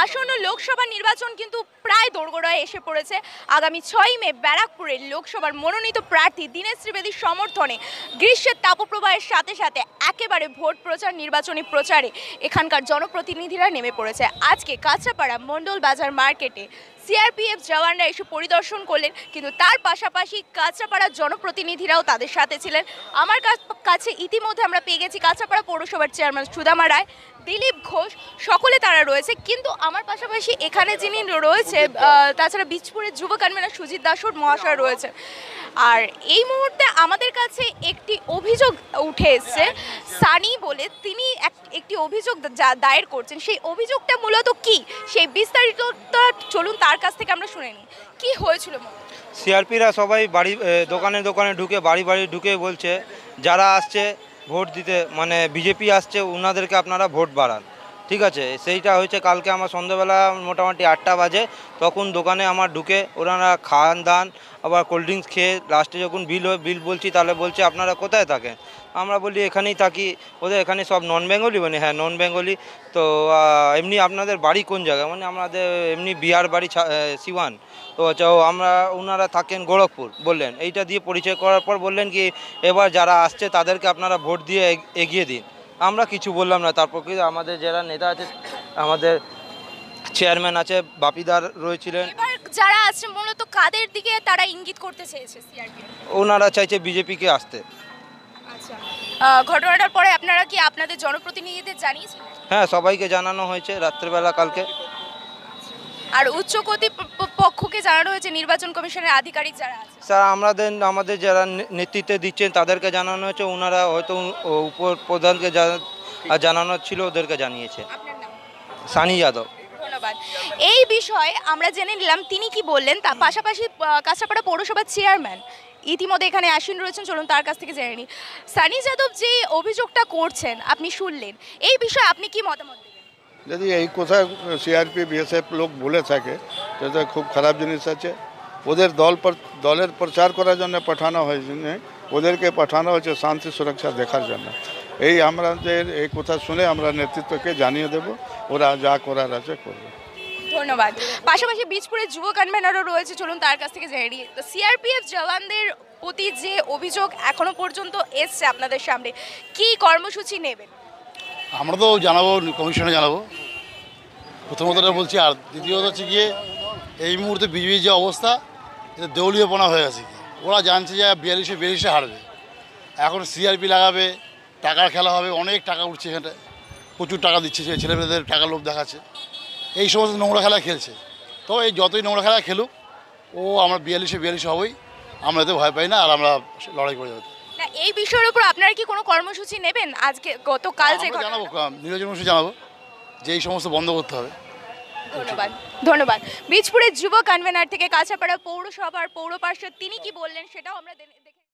আসন্ন লোকসভা নির্বাচন কিন্তু প্রায় দোরগোড়ায় এসে পড়েছে। আগামী ছয়ই মে ব্যারাকপুরের লোকসভার মনোনীত প্রার্থী দীনেশ ত্রিবেদীর সমর্থনে গ্রীষ্মের তাপপ্রবাহের সাথে সাথে একেবারে ভোট প্রচার, নির্বাচনী প্রচারে এখানকার জনপ্রতিনিধিরা নেমে পড়েছে। আজকে কাঁচরাপাড়া মণ্ডল বাজার মার্কেটে সিআরপিএফ জওয়ানরা এসে পরিদর্শন করলেন, কিন্তু তার পাশাপাশি কাঁচরাপাড়ার জনপ্রতিনিধিরাও তাদের সাথে ছিলেন। আমার কাছ- কাছে ইতিমধ্যে আমরা পেয়ে গেছি কাঁচরাপাড়া পৌরসভার চেয়ারম্যান সুদামা রায়, দিলীপ ঘোষ, সকলে তারা রয়েছে, কিন্তু আমার পাশাপাশি এখানে যিনি রয়েছে তাছাড়া বীজপুরের যুব কনভেনার সুজিত দাসুর মহাশয় রয়েছে আর এই মুহূর্তে আমাদের কাছে একটি অভিযোগ উঠে এসছে। সানি বলে তিনি এক- একটি অভিযোগ দায়ের করছেন। সেই অভিযোগটা মূলত কি? সেই বিস্তারিতটা চলুন তার কাছ থেকে আমরা শুনে নিই। কি হয়েছিল? সিআরপিরা সবাই বাড়ি দোকানে দোকানে ঢুকে বাড়ি বাড়ি ঢুকে বলছে যারা আসছে ভোট দিতে মানে বিজেপি আসছে ওনাদেরকে আপনারা ভোট বাড়ান। ঠিক আছে, সেইটা হয়েছে কালকে আমার সন্ধ্যাবেলা মোটামুটি আটটা বাজে, তখন দোকানে আমার ঢুকে ওনারা খান দান, আবার কোল্ড ড্রিঙ্কস খেয়ে লাস্টে যখন বিল হয় বিল বলছি, তাহলে বলছে, আপনারা কোথায় থাকেন? আমরা বলি, এখানেই থাকি। ওদের এখানে সব নন বেঙ্গলি মানে হ্যাঁ নন বেঙ্গলি তো এমনি আপনাদের বাড়ি কোন জায়গায় মানে আমাদের এমনি বিহার বাড়ি সিওয়ান। তো আচ্ছা আমরা, ওনারা থাকেন গোরখপুর, বললেন। এইটা দিয়ে পরিচয় করার পর বললেন কি, এবার যারা আসছে, তাদেরকে আপনারা ভোট দিয়ে এগিয়ে দিন। আমরা কিছু বললাম না তারপর কি আমাদের যারা নেতা আছে আমাদের চেয়ারম্যান আছে বাপিদার রয়েছিলেন। যারা আছে মূলত কাদের দিকে তারা ইঙ্গিত করতে চেয়েছে ওনারা চাইছে বিজেপিকে আসতে। আচ্ছা। ঘটনাটার পরে আপনারা কি আপনাদের জনপ্রতিনিধিদের জানিয়েছিলেন? হ্যাঁ সবাইকে জানানো হয়েছে রাত্রেবেলা কালকে। আর উচ্চ কর্তৃপক্ষকে জানানো হয়েছে নির্বাচন কমিশনের আধিকারিক যারা আছে? স্যার আমাদের আমাদের যারা নেতৃত্বে দিচ্ছেন তাদেরকে জানানো হয়েছে ওনারা হয়তো উপর প্রধানকে জানানো ছিল ওদেরকে জানিয়েছে। সানি যাদব। ধন্যবাদ। এই বিষয়ে আমরা জেনে নিলাম তিনি কি বললেন তার পাশাপাশি কাঁচরাপাড়া পৌরসভার চেয়ারম্যান ইতিমধ্যে এখানে আসীন রয়েছেন চলুন তার কাছ থেকে জেনে নিই সানি যাদব যে অভিযোগটা করছেন আপনি শুনলেন এই বিষয়ে আপনি কি মতামত যদি এই কথা সিআরপি বিএসএফ লোক বলে থাকে সেটা খুব খারাপ জিনিস আছে, ওদের দল দলের প্রচার করার জন্য পাঠানো হয়েছে ওদেরকে পাঠানো হয়েছে শান্তি সুরক্ষা দেখার জন্য। এই আমাদের, এই কথা শুনে আমরা নেতৃত্বকে জানিয়ে দেব, ওরা যা করার আছে করবে। ধন্যবাদ। পাশাপাশি বীজপুরের যুব কনভেনারও রয়েছে, চলুন তার কাছ থেকে জেনে নিই। তো সিআরপিএফ জওয়ানদের প্রতি যে অভিযোগ এখনও পর্যন্ত এসছে আপনাদের সামনে, কি কর্মসূচি নেবেন? আমরা তো জানাব, কমিশনে জানাব। প্রথমতটা বলছি, আর দ্বিতীয়ত হচ্ছে গিয়ে, এই মুহূর্তে বিজেপির যে অবস্থা, এটা দেউলিয়াপনা হয়ে গেছে। ওরা জানছে যে বিয়াল্লিশে বিয়াল্লিশে হারবে। এখন সিআরপি লাগাবে, টাকার খেলা হবে, অনেক টাকা উঠছে এখানে। প্রচুর টাকা দিচ্ছে সে ছেলেমেয়েদের টাকা লোভ দেখাচ্ছে। এই সমস্ত নোংরা খেলা খেলছে। তো এই যতই নোংরা খেলা খেলুক, ও আমরা বিয়াল্লিশে বিয়াল্লিশে হবই, আমরা এতে ভয় পাই না, আর আমরা লড়াই করে যাব। এই বিষয়ের উপর আপনারা কি কোনো কর্মসূচি নেবেন? আজকে গতকাল যে আমরা জানাব কমিশন জানাব যে এই সমস্ত বন্ধ করতে হবে। ধন্যবাদ ধন্যবাদ। বীজপুরের যুব কনভেনার থেকে কাছাপাড়া পৌরসভার পৌর পার্ষদ তিনি কি বললেন সেটাও আমরা